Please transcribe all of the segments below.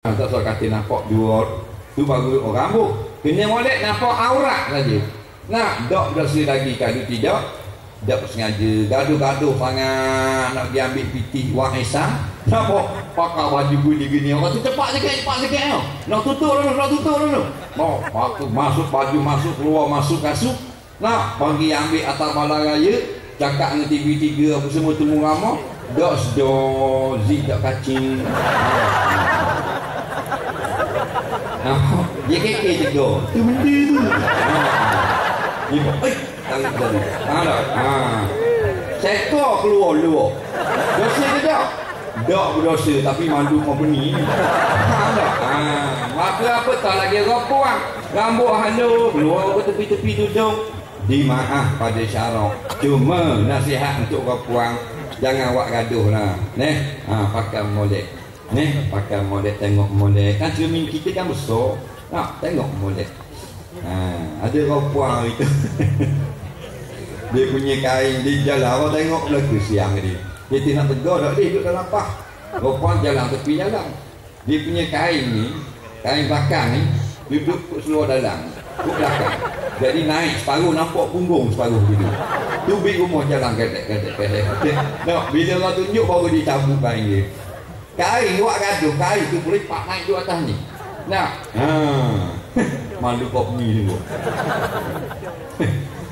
tak suka kata nampak dua tu baru orang rambut. Kena molek nampak aurat saja. Nak dok dosa lagi kalau tidak tak sengaja gaduh-gaduh sangat nak diambil piti wang Isa nampak pakai baju gini gini. Orang tu cepat sikit cepat sikit tau. Nak tutup dulu nak tutup dulu. Mau pakai masuk baju masuk keluar masuk kasut. Nak bagi ambil atas malam raya cakap dengan TV3 apa semua temu ramah. Dok sedor zik tak kacing? Dia kekek tegur. Tu benda tu. Dia eh, tarik tadi. Ha tak? Ha. Sekor keluar luar. Dosa ke tak? Tak berdosa tapi malu company. Ha tak? Ha. Maka apa tak lagi ropuang. Rambut halu, keluar ke tepi-tepi duduk. Dimaaf pada syarak. Cuma nasihat untuk ropuang. Jangan awak gaduh lah. Neh, ha, pakai molek. Ni pakai molek tengok molek. Kan cermin kita kan besar. Nak tengok molek. Ha, ada ropuang itu. dia punya kain di jalan orang tengok belaka siang dia. Dia tidak tegur tak dia duduk dalam pah. Ropuang jalan tepi jalan. Dia punya kain ni, kain belakang ni duduk seluar dalam. Ke belakang. Jadi naik separuh nampak punggung separuh gitu. Tubik rumah jalan ketek-ketek. Nak bila orang tunjuk baru dia cabut kain dia. Kain buat gaduh, kain tu boleh pak naik tu atas ni. Nak. Ha. Malu kau ni dulu.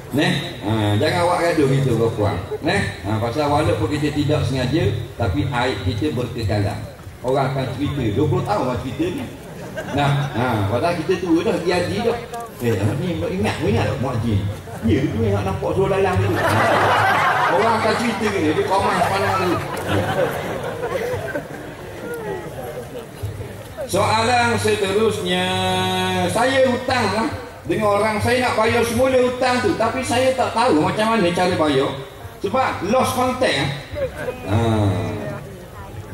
Neh, ha, jangan awak gaduh gitu kau puan. Neh, ha, pasal walaupun kita tidak sengaja, tapi aib kita berkekalan. Orang akan cerita, 20 tahun orang cerita ni. Nah, ha, padahal kita tu dah dia haji dah. Eh, ni ingat, ingat tak mak haji? Ya, tu yang nak nampak suruh dalam tu. Orang akan cerita ni, dia komah pandang tu. Soalan seterusnya. Saya hutang lah Dengan orang saya nak bayar semula hutang tu. Tapi saya tak tahu macam mana cara bayar. Sebab lost contact lah ha.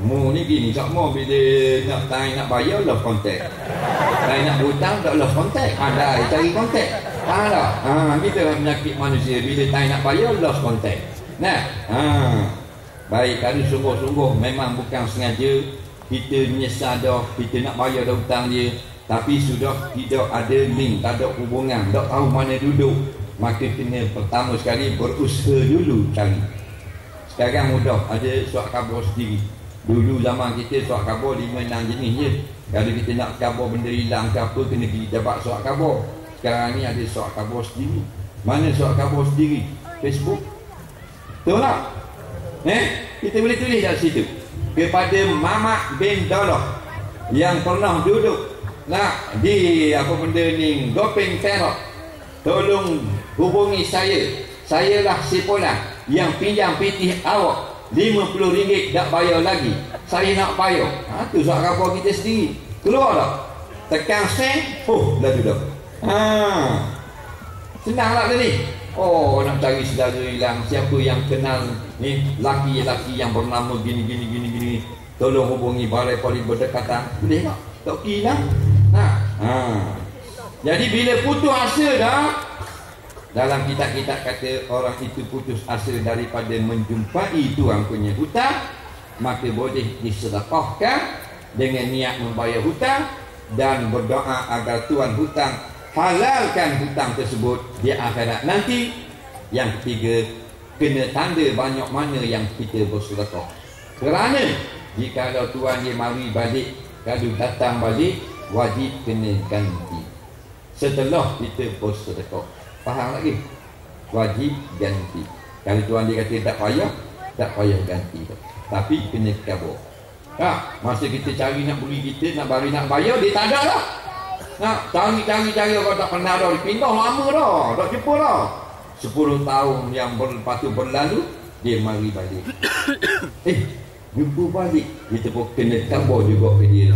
Mu ni gini tak mau bila nak tanya nak bayar lost contact. Tanya nak hutang tak lost contact. Ada cari contact. Ha tak? Ha, kita lah penyakit manusia. Bila tanya nak bayar lost contact. Nah, ha. Baik, kalau sungguh-sungguh. Memang bukan sengaja kita menyesal dah kita nak bayar dah hutang dia. Tapi sudah tidak ada link tak ada hubungan tak tahu mana duduk. Maka kena pertama sekali berusaha dulu cari. Sekarang mudah ada surat khabar sendiri. Dulu zaman kita khabar lima enam jenis je. Kalau kita nak khabar benda hilang ke apa kena pergi dapat surat khabar. Sekarang ni ada surat khabar sendiri. Mana surat khabar sendiri? Facebook. Betul tak? Eh? Kita boleh tulis dari situ kepada Mamak bin Doloh yang pernah duduk nak di apa benda ni Gopeng Perak tolong hubungi saya. Saya lah si Polan yang pinjam pitih awak. RM50 tak bayar lagi. Saya nak bayar. Ha, tu surat kapal kita sendiri. Keluar tak? Tekan sen oh dah duduk. Ha. senang tak tadi Oh nak cari saudara hilang Siapa yang kenal ni Laki-laki yang bernama gini gini gini gini Tolong hubungi balai polis berdekatan Boleh tak? Tak hilang ha. ha. Jadi bila putus asa dah Dalam kitab-kitab kata Orang itu putus asa daripada Menjumpai tuan punya hutang Maka boleh disedekahkan Dengan niat membayar hutang Dan berdoa agar tuan hutang halalkan hutang tersebut di akhirat. Nanti yang ketiga kena tanda banyak mana yang kita bersedekah. Kerana jika tuan dia mari balik kalau datang balik wajib kena ganti. Setelah kita bersedekah. Faham lagi? Wajib ganti. Kalau tuan dia kata tak payah tak payah ganti tapi kena kabur. Ha, masa kita cari nak beli kita, nak bagi nak bayar, dia tak ada lah. Nak cari-cari-cari kalau tak pernah dah dipindah lama dah. Tak jumpa dah. Sepuluh tahun yang lepas tu berlalu, dia mari balik. eh, jumpa balik. Kita pun kena kabar juga ke dia.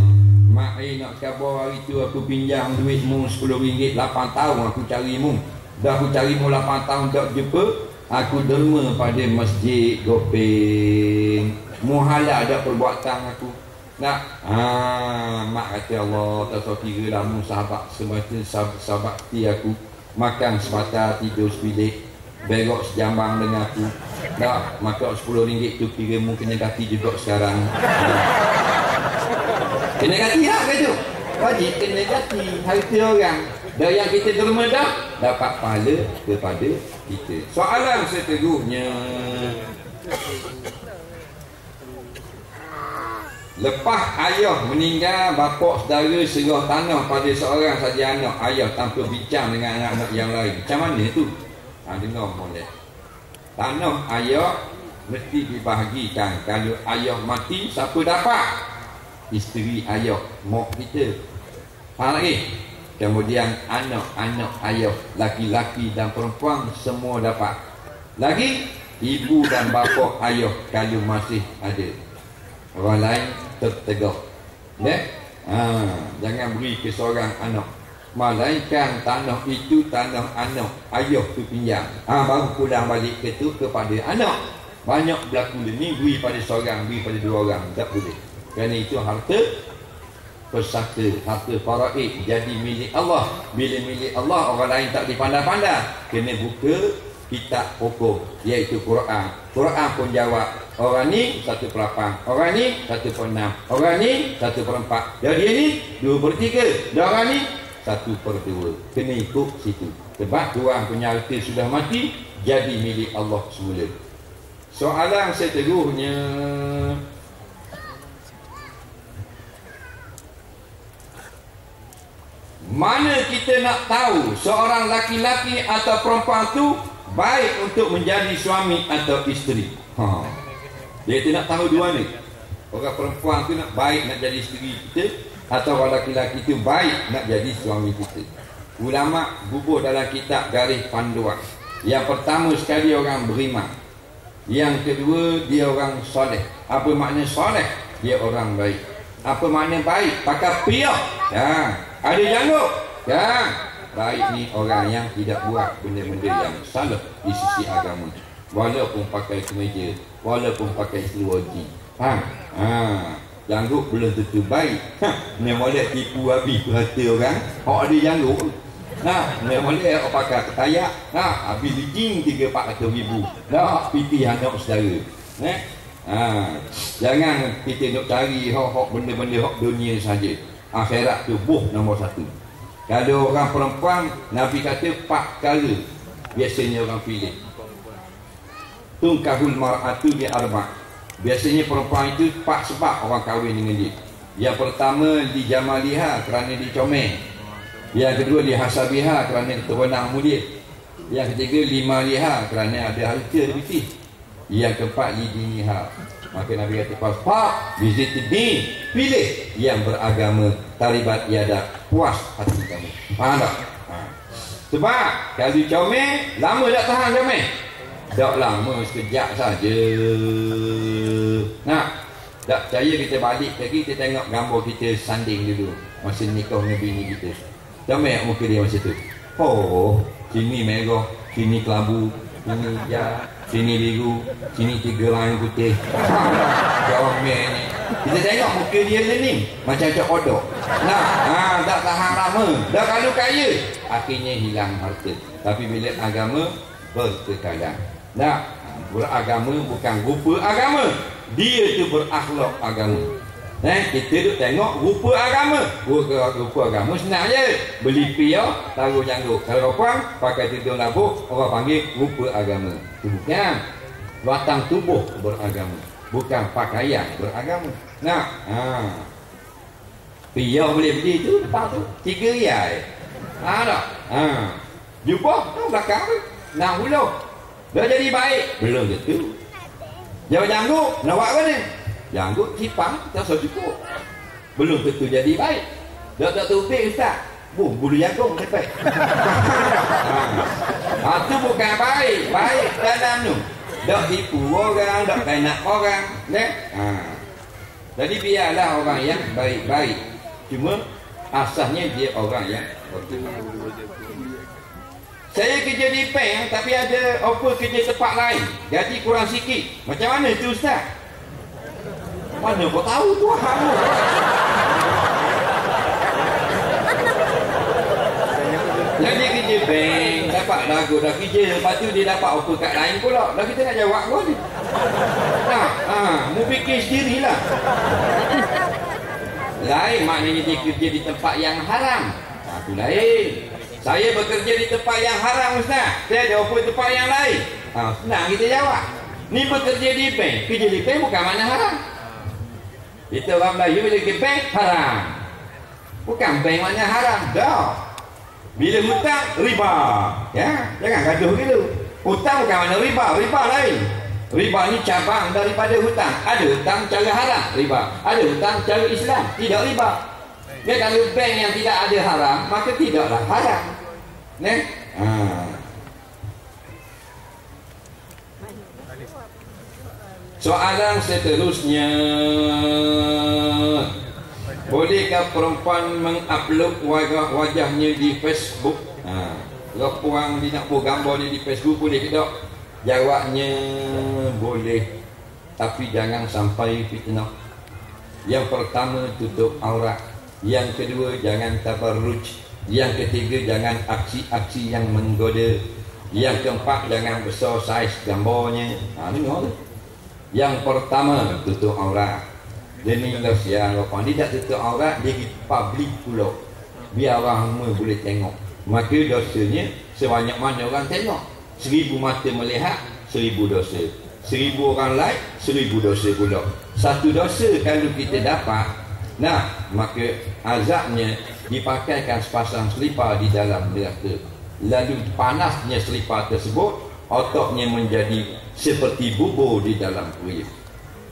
Mak eh nak kabar hari tu aku pinjam duit mu sepuluh ringgit lapan tahun aku cari mu. Dah aku cari mu lapan tahun tak jumpa. Aku derma pada masjid Gopeng. Muhala ada perbuatan aku. Nak ah, Mak kata Allah Tak tahu kira lama sahabat Semacam sahabat, sahabat ti aku Makan sepatah tidur sebilik Berok sejambang dengan aku Tak Maka RM10 tu kira mu kena ganti juga sekarang Kena ganti hak ke tu? Wajib kena ganti harta orang. Dan yang kita derma dah, dapat pahala kepada kita. Soalan seterusnya. Lepas ayah meninggal, bapa saudara serah tanah pada seorang saja anak ayah tanpa bincang dengan anak-anak yang lain. Macam mana tu? Ha, dengar boleh. Tanah ayah mesti dibahagikan. Kalau ayah mati, siapa dapat? Isteri ayah, mak kita. Faham lagi? Kemudian anak-anak ayah, laki-laki dan perempuan semua dapat. Lagi, ibu dan bapa ayah kalau masih ada. Orang lain tertegak. Ya? Ha, jangan beri ke seorang anak. Malaikan tanah itu tanah anak ayah tu pinjam. Ha, baru pulang balik ke tu kepada anak. Banyak berlaku ni beri pada seorang, beri pada dua orang. Tak boleh. Kerana itu harta pesaka, harta faraid jadi milik Allah. Bila milik Allah, orang lain tak dipandang-pandang. Kena buka kitab hukum iaitu Quran. Quran pun jawab orang ni satu per orang ni satu per orang ni satu per empat. Jadi ni dua per tiga. Dan orang ni satu per dua. Kena ikut situ. Sebab tuan punya harta sudah mati jadi milik Allah semula. Soalan seterusnya Mana kita nak tahu seorang laki-laki atau perempuan tu baik untuk menjadi suami atau isteri. Ha. Dia tidak tahu dua ni. Orang perempuan tu nak baik nak jadi isteri kita atau orang laki-laki tu baik nak jadi suami kita. Ulama bubuh dalam kitab garis panduan. Yang pertama sekali orang beriman. Yang kedua dia orang soleh. Apa makna soleh? Dia orang baik. Apa makna baik? Pakai piak. Ya. Ada janggut. Ya baik ni orang yang tidak buat benda-benda yang salah di sisi agama walaupun pakai kemeja walaupun pakai jeans faham ha janggut belum tentu baik ha ni boleh tipu habis harta orang hok ada janggut Ha, ni boleh orang pakai ketayak. Ha, habis jing 3 400 ribu. Dah piti anak saudara. Eh? Ha, jangan kita nak cari hok-hok benda-benda hok dunia saja. Akhirat tu buh nombor satu. Kalau orang perempuan Nabi kata empat kali Biasanya orang pilih Tungkahul mar'atu bi arba' Biasanya perempuan itu empat sebab orang kahwin dengan dia. Yang pertama di jamaliha kerana dicomel. Yang kedua di hasabiha kerana keturunan mulia. Yang ketiga lima liha kerana ada harta lebih Yang keempat lidiniha Maka Nabi kata Pak Visit ni Pilih yang beragama Talibat iada Puas hati kamu. Faham tak? Ha. Sebab Kalau comel Lama tak tahan comel Tak lama Sekejap saja. Nak? Tak percaya kita balik lagi Kita tengok gambar kita Sanding dulu. Masa nikah dengan bini kita. Comel muka dia masa tu. Oh Sini merah Sini kelabu Sini ya Sini biru Sini tiga line putih. Jawab ni. Kita tengok muka dia ni Macam macam kodok Nah, ha, tak tahan lama Dah kalau kaya Akhirnya hilang harta. Tapi bila agama Berkekalan Nah, beragama bukan rupa agama Dia tu berakhlak agama Eh, kita duk tengok rupa agama. Rupa, rupa agama senang je. Beli pia, taruh janggut. Kalau orang pakai tidur labuh, orang panggil rupa agama. Itu bukan. Batang tubuh beragama. Bukan pakaian beragama. Nah, ha. Pia boleh beli tu, depan tu. Tiga rial. Ha, tak? Ha. Jumpa, tu belakang tu. Nak hulu. Dah jadi baik. Belum tentu. Jangan janggut, nak buat apa ni? Janggut cipang tak usah cukup. Belum tentu jadi baik. Tak tak tupik ustaz. Bu, bulu jagung sampai. ha. ha, tu bukan baik. Baik dalam tu. Tak tipu orang, tak kena orang. Ne? Ha. Jadi biarlah orang yang baik-baik. Cuma asasnya dia orang yang saya kerja di Peng tapi ada offer kerja tempat lain. Jadi kurang sikit. Macam mana tu ustaz? Mana kau tahu tu? Jadi kerja bank Dapat lagu dah kerja Lepas tu dia dapat apa kat lain pula Dah kita nak jawab kau ni Nah, ha, Mu fikir sendirilah lain maknanya dia kerja di tempat yang haram ha, itu lain saya bekerja di tempat yang haram Ustaz. Saya ada apa tempat yang lain. Ha, senang kita jawab. Ni bekerja di bank. Kerja di bank bukan mana haram. Kita orang Melayu bila ke bank haram. Bukan bank mana haram dah. Bila hutang riba. Ya jangan gaduh gitu. Hutang bukan mana riba riba lain. Riba ni cabang daripada hutang. Ada hutang cara haram riba. Ada hutang cara Islam tidak riba dia kalau bank yang tidak ada haram maka tidaklah haram ne ha. soalan seterusnya Bolehkah perempuan mengupload wajah wajahnya di Facebook? Ha. Kalau puang dia nak buat gambar dia di Facebook boleh ke tak? Jawabnya boleh. Tapi jangan sampai fitnah. Yang pertama tutup aurat. Yang kedua jangan tabarruj. Yang ketiga jangan aksi-aksi yang menggoda. Yang keempat jangan besar saiz gambarnya. Ha ni Yang pertama tutup aurat. Kalau siang apa Dia tak tutup aurat Dia pergi public pula Biar orang semua boleh tengok Maka dosanya Sebanyak mana orang tengok Seribu mata melihat Seribu dosa Seribu orang like Seribu dosa pula Satu dosa kalau kita dapat Nah Maka azabnya Dipakaikan sepasang selipar di dalam neraka. Lalu panasnya selipar tersebut Otaknya menjadi Seperti bubur di dalam kuih.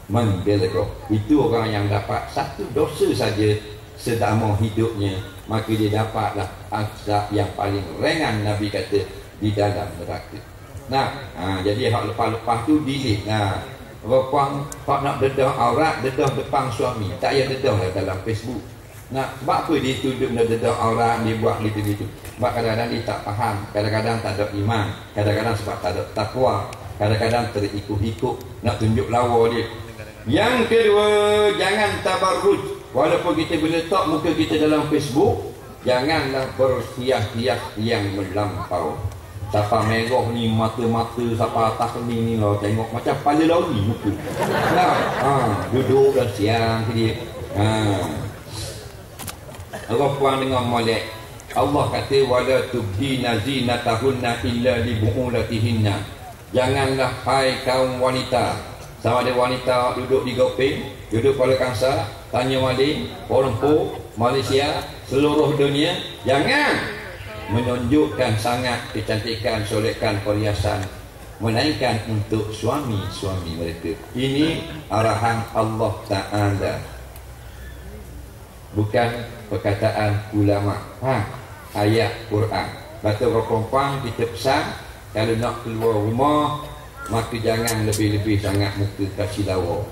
Membelagok itu orang yang dapat satu dosa saja sedama hidupnya. Maka dia dapatlah azab yang paling ringan Nabi kata di dalam neraka. Nah ha, jadi hak lepas-lepas tu delete nah perempuan hak nak dedah aurat dedah depan suami. Tak payah dedah lah dalam Facebook. Nah sebab apa dia tuduh nak dedah aurat dia buat gitu-gitu sebab kadang-kadang dia tak faham. Kadang-kadang tak ada iman. Kadang-kadang sebab tak ada takwa. Kadang-kadang terikut-ikut. Nak tunjuk lawa dia. Yang kedua, jangan tabarruj. Walaupun kita boleh letak muka kita dalam Facebook, janganlah berhias-hias yang melampau. Siapa merah ni, mata-mata, siapa atas ni, ni lah, tengok macam pala lauri muka. Nah, ha, duduk dah siang ke dia. Ha. Allah puan dengan molek. Allah kata, wala tubdi nazinatahunna illa li bu'ulatihinna. Janganlah hai kaum wanita sama ada wanita duduk di Gopeng, duduk pada Kansa, tanya wali, Porompo, Malaysia, seluruh dunia, jangan menunjukkan sangat kecantikan, solekan, perhiasan menaikkan untuk suami-suami mereka. Ini arahan Allah Ta'ala. Bukan perkataan ulama. Ha, ayat Quran. Batu perempuan kita pesan kalau nak keluar rumah maka jangan lebih-lebih sangat muka kasih lawa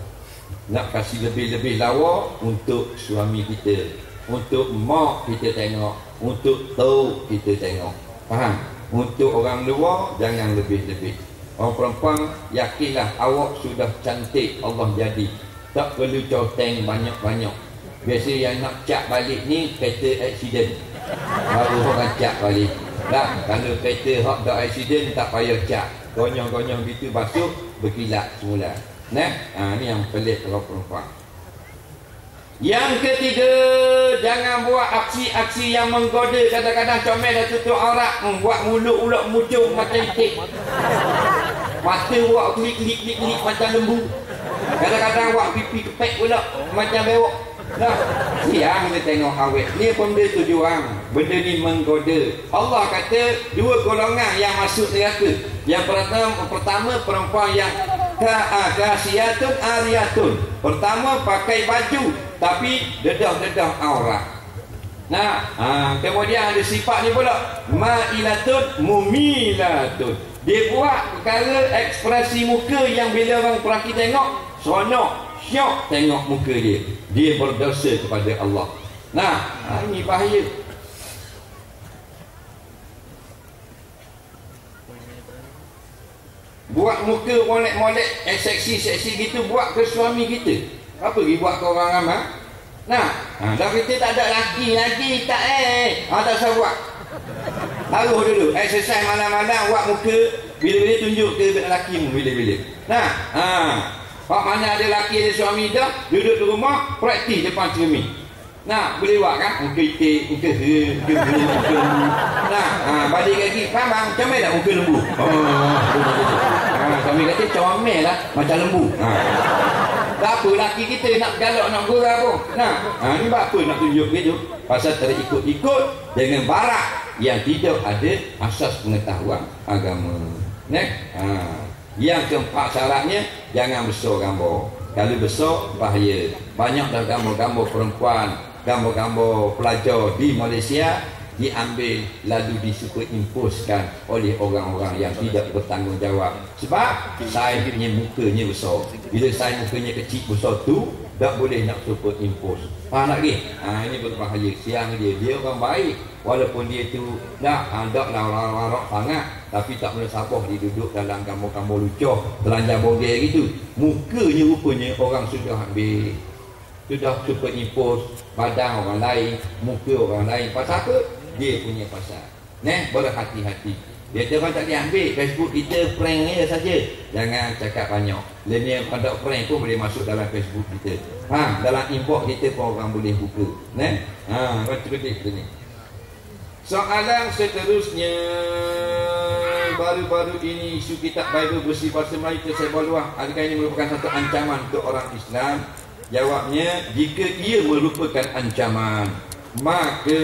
nak kasih lebih-lebih lawa untuk suami kita untuk mak kita tengok untuk tahu kita tengok. Faham? Untuk orang luar jangan lebih-lebih. Orang perempuan yakinlah awak sudah cantik Allah jadi. Tak perlu coteng banyak-banyak. Biasa yang nak cat balik ni kereta accident. Baru orang cat balik. Lah kalau kereta hot dog accident tak payah cat gonyong-gonyong gitu basuh berkilat semula. Nah ha, ni yang pelik kalau perempuan yang ketiga jangan buat aksi-aksi yang menggoda kadang-kadang comel dah tutup aurat buat mulut ulat muncul macam tik mata buat klik-klik-klik macam lembu kadang-kadang buat pipi kepek pula macam bewok Nah, siang kita tengok awet. Ni benda tujuan. Benda ni menggoda. Allah kata dua golongan yang masuk neraka. Yang pertama, pertama perempuan yang kasiatun ariatun. Pertama pakai baju tapi dedah-dedah aurat. Nah, ha, kemudian ada sifat ni pula. Ma'ilatun mumilatun. Dia buat perkara ekspresi muka yang bila orang peraki tengok, seronok, syok tengok muka dia dia berdosa kepada Allah nah ha, ini bahaya buat muka molek-molek eh, seksi-seksi gitu buat ke suami kita apa pergi buat ke orang ramai nah ha, dah kita tak ada laki lagi tak eh ha, tak usah buat taruh dulu exercise malam-malam buat muka bila-bila tunjuk ke lelaki mu bila-bila nah ha Pak mana ada laki ada suami dah duduk di rumah praktis depan cermin. Nah, boleh buat kan? Muka itik, muka he, muka he, muka lembu. Nah, ha, balik lagi. Faham bang? Macam mana tak muka lembu? Oh, ha, suami kata comel lah. Macam lembu. Ha. Tak apa laki kita nak galak nak gurau pun. Nah, ha, ni buat apa nak tunjuk gitu? Pasal terikut-ikut dengan barak yang tidak ada asas pengetahuan agama. Nek? Ha. Yang keempat syaratnya jangan besar gambar. Kalau besar bahaya. Banyak dah gambar-gambar perempuan gambar-gambar pelajar di Malaysia diambil lalu imposkan oleh orang-orang yang tidak bertanggungjawab sebab saya punya mukanya besar bila saya mukanya kecil besar tu tak boleh nak impos. faham tak lagi? Ha, ini berbahaya siang dia dia orang baik walaupun dia tu tak ada ha, lah orang-orang sangat tapi tak boleh sabar dia duduk dalam gambar-gambar lucu telanjang bogel gitu mukanya rupanya orang sudah ambil sudah impos badan orang lain, muka orang lain. Pasal apa? Dia punya pasal. Neh, berhati-hati. Dia orang tak diambil Facebook kita prank je saja. Jangan cakap banyak. Yang pada prank pun boleh masuk dalam Facebook kita. Ha, dalam inbox kita pun orang boleh buka. Neh. Ha, macam tu ni. Soalan seterusnya baru-baru ini isu kitab Bible bersifat semai tersebar luas. Adakah ini merupakan satu ancaman untuk orang Islam? Jawabnya, jika ia merupakan ancaman, maka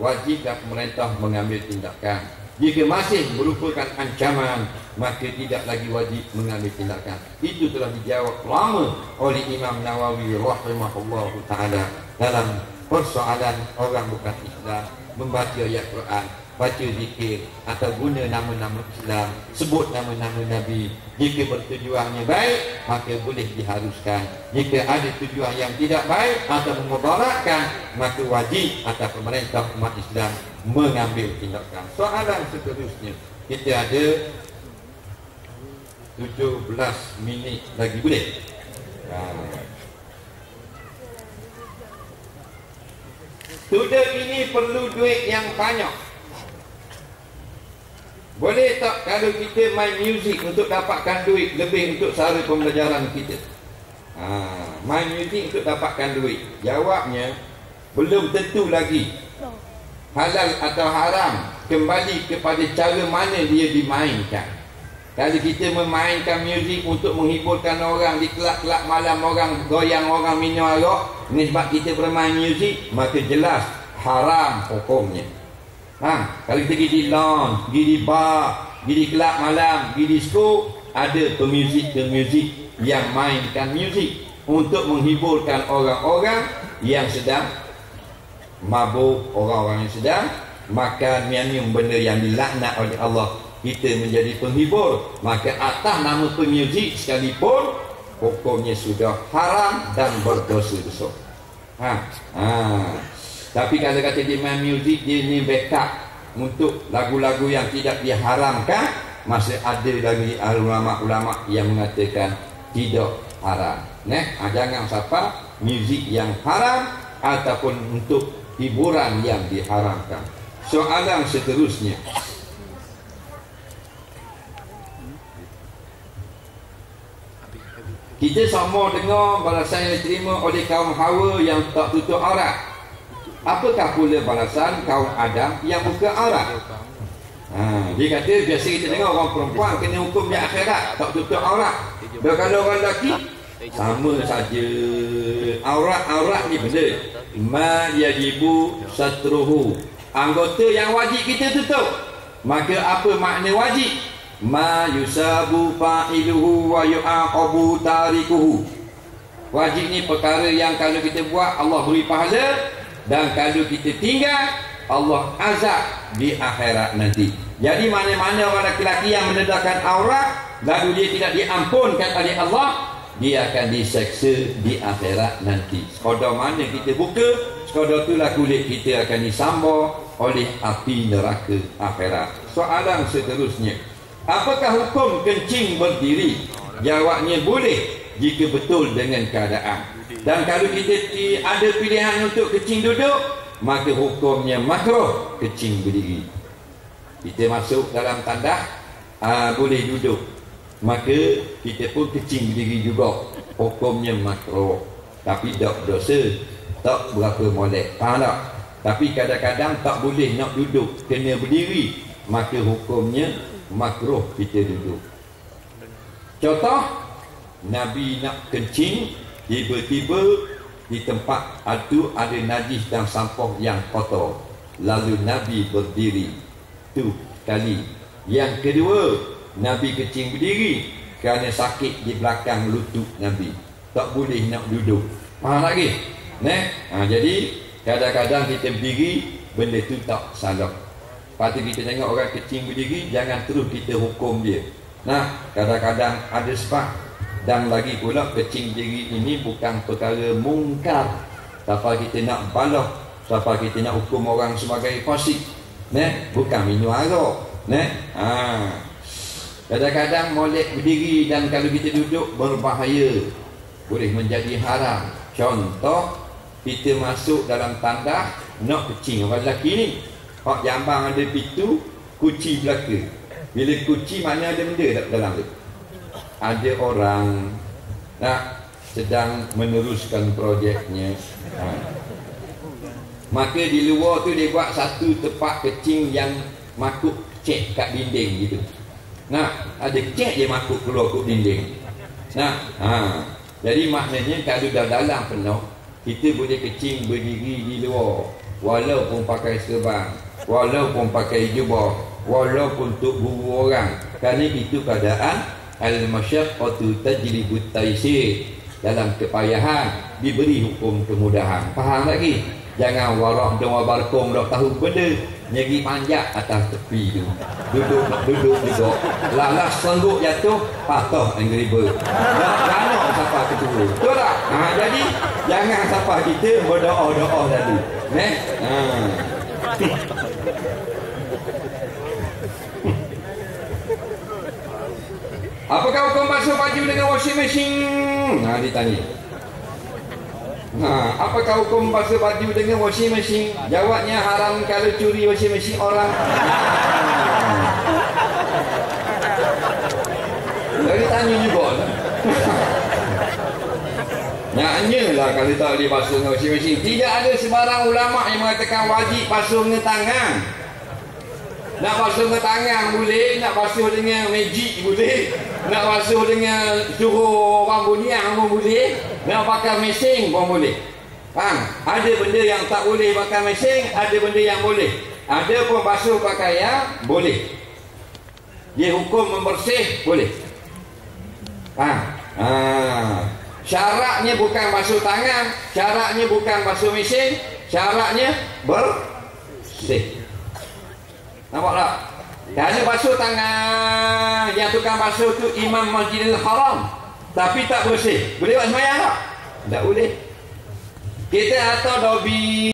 wajiblah pemerintah mengambil tindakan. Jika masih merupakan ancaman, maka tidak lagi wajib mengambil tindakan. Itu telah dijawab lama oleh Imam Nawawi rahimahullah taala dalam persoalan orang bukan Islam membaca ayat Quran baca zikir atau guna nama-nama Islam sebut nama-nama Nabi. Jika bertujuannya baik maka boleh diharuskan. Jika ada tujuan yang tidak baik atau memudaratkan maka wajib atas pemerintah umat Islam mengambil tindakan. Soalan seterusnya. Kita ada 17 minit lagi boleh? Sudah ini perlu duit yang banyak boleh tak kalau kita main muzik untuk dapatkan duit lebih untuk sara pembelajaran kita? Ha, main muzik untuk dapatkan duit. Jawabnya belum tentu lagi. Halal atau haram kembali kepada cara mana dia dimainkan. Kalau kita memainkan muzik untuk menghiburkan orang di kelab-kelab malam orang goyang orang minum arak, ini sebab kita bermain muzik, maka jelas haram hukumnya. Ha, kalau kita pergi di lounge, pergi di bar, pergi di kelab malam, pergi di disco, ada pemuzik-pemuzik yang mainkan muzik untuk menghiburkan orang-orang yang sedang mabuk, orang-orang yang sedang makan minum benda yang dilaknat oleh Allah. Kita menjadi penghibur, maka atas nama pemuzik sekalipun hukumnya sudah haram dan berdosa besar. Ha. Ha. Tapi kalau kata dia main muzik Dia ni backup Untuk lagu-lagu yang tidak diharamkan. Masih ada lagi ulama-ulama Yang mengatakan Tidak haram. Nah, ha, Jangan siapa Muzik yang haram Ataupun untuk hiburan yang diharamkan. Soalan seterusnya. Kita sama dengar balasan yang diterima oleh kaum Hawa yang tak tutup aurat Apakah pula balasan kaum Adam yang buka aurat? Ha, dia kata biasa kita dengar orang perempuan kena hukum di akhirat tak tutup aurat. Dan kalau orang lelaki sama saja. Aurat-aurat ni benda. Ma yajibu satruhu. Anggota yang wajib kita tutup. Maka apa makna wajib? Ma yusabu fa'iluhu wa yu'aqabu tarikuhu. Wajib ni perkara yang kalau kita buat Allah beri pahala dan kalau kita tinggal Allah azab di akhirat nanti. Jadi mana-mana orang lelaki yang mendedahkan aurat lalu dia tidak diampunkan oleh Allah dia akan diseksa di akhirat nanti. Sekadar mana kita buka sekadar itulah kulit kita akan disambar oleh api neraka akhirat. Soalan seterusnya. Apakah hukum kencing berdiri? Jawabnya boleh jika betul dengan keadaan dan kalau kita ada pilihan untuk kecing duduk maka hukumnya makruh kecing berdiri. Kita masuk dalam tanda aa, ah, boleh duduk. Maka kita pun kecing berdiri juga. Hukumnya makruh. Tapi tak dosa tak berapa molek faham tak tapi kadang-kadang tak boleh nak duduk kena berdiri. Maka hukumnya makruh kita duduk. Contoh Nabi nak kencing tiba-tiba di tempat itu ada najis dan sampah yang kotor. Lalu Nabi berdiri tu kali. Yang kedua Nabi kencing berdiri kerana sakit di belakang lutut Nabi. Tak boleh nak duduk. Faham lagi ne? Ha, jadi kadang-kadang kita berdiri benda tu tak salah. Lepas kita tengok orang kecil berdiri Jangan terus kita hukum dia. Nah, kadang-kadang ada sebab Dan lagi pula kecil berdiri ini Bukan perkara mungkar Siapa kita nak balah Siapa kita nak hukum orang sebagai fasik ne? Bukan minum arak ne? Ha. Kadang-kadang molek berdiri Dan kalau kita duduk berbahaya Boleh menjadi haram Contoh Kita masuk dalam tanda Nak kecil orang lelaki ni Hak jambang ada pintu, kunci belaka. Bila kunci mana ada benda dalam tu? Ada orang nak sedang meneruskan projeknya. Ha. Maka di luar tu dia buat satu tempat kecil yang makuk cek kat dinding gitu. Nah, ada cek dia makuk keluar kat dinding. Nah, ha. Jadi maknanya kalau dah dalam penuh, kita boleh kecil berdiri di luar walaupun pakai serban walaupun pakai jubah walaupun untuk guru orang kerana itu keadaan al-masyaqqatu tajlibu taysir. Dalam kepayahan diberi hukum kemudahan. Faham lagi jangan warak dan wabarkum dah tahu benda. Nyegi panjat atas tepi tu. Duduk duduk duduk. Lalas sanggup jatuh patah angry bird nak jangan siapa ketua betul tak? Ha, jadi jangan siapa kita berdoa-doa tadi. Eh ha. Apakah hukum basuh baju dengan washing machine? Ha, ditanya. Ha, apakah hukum basuh baju dengan washing machine? Jawabnya haram kalau curi washing machine orang. Jadi tanya juga. Nyaknya lah kalau tak boleh basuh dengan washing machine. Tidak ada sebarang ulama yang mengatakan wajib basuh dengan tangan. Nak basuh dengan tangan boleh, nak basuh dengan magic boleh. Nak basuh dengan suruh orang buniang pun boleh. Nak pakai mesin pun boleh. Faham? Ada benda yang tak boleh pakai mesin, ada benda yang boleh. Ada pun basuh pakaian, boleh. Dia hukum membersih, boleh. Faham? Ha. Syaratnya bukan basuh tangan, syaratnya bukan basuh mesin, syaratnya bersih. Nampak tak? Kerana basuh tangan. Yang tukang basuh tu Imam Masjidil Haram. Tapi tak bersih. Boleh buat semayang tak? Tak boleh. Kita atau dobi